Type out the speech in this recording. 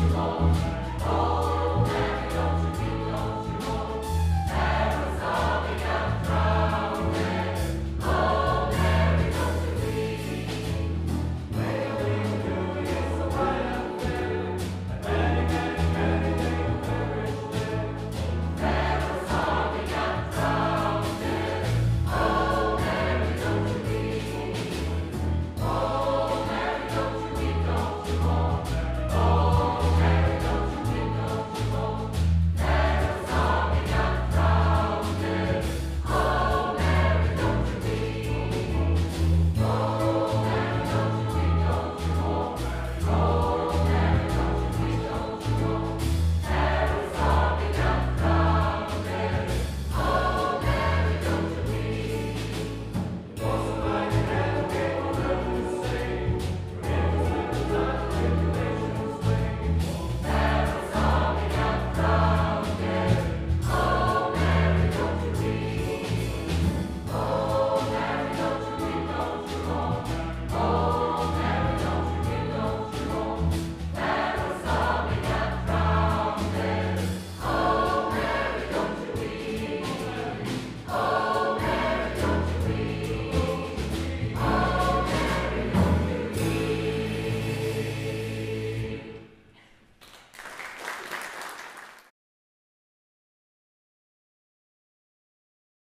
Senhor.